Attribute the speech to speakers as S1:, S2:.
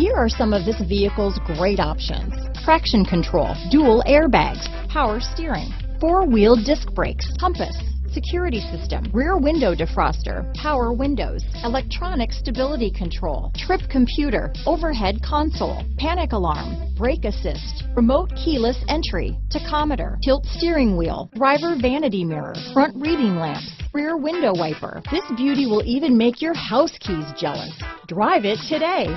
S1: Here are some of this vehicle's great options. Traction control, dual airbags, power steering, four-wheel disc brakes, compass, security system, rear window defroster, power windows, electronic stability control, trip computer, overhead console, panic alarm, brake assist, remote keyless entry, tachometer, tilt steering wheel, driver vanity mirror, front reading lamps, rear window wiper. This beauty will even make your house keys jealous. Drive it today.